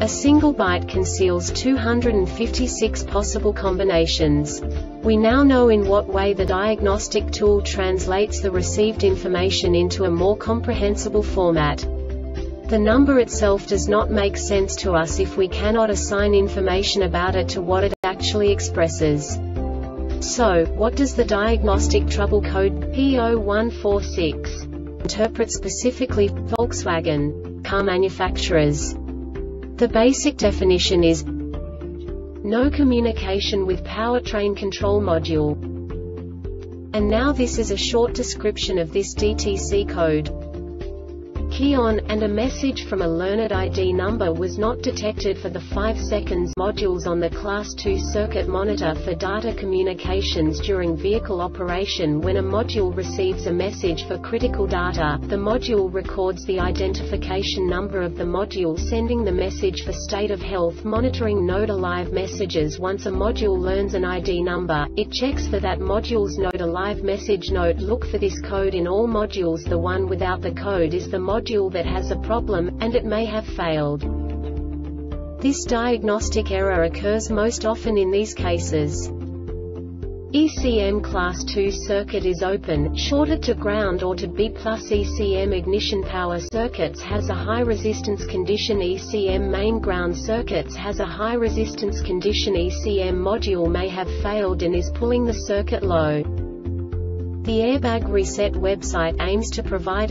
A single byte conceals 256 possible combinations. We now know in what way the diagnostic tool translates the received information into a more comprehensible format. The number itself does not make sense to us if we cannot assign information about it to what it actually expresses. So, what does the diagnostic trouble code P0146 interpret specifically Volkswagen car manufacturers? The basic definition is no communication with powertrain control module. And now this is a short description of this DTC code key on, and a message from a learned ID number was not detected for the 5 seconds modules on the Class 2 circuit monitor for data communications during vehicle operation when a module receives a message for critical data, the module records the identification number of the module sending the message for state of health monitoring node alive messages once a module learns an ID number, it checks for that module's node alive message note look for this code in all modules. The one without the code is the module module that has a problem, and it may have failed. This diagnostic error occurs most often in these cases. ECM class 2 circuit is open, shorted to ground or to B plus ECM ignition power circuits has a high resistance condition ECM main ground circuits has a high resistance condition ECM module may have failed and is pulling the circuit low. The Airbag Reset website aims to provide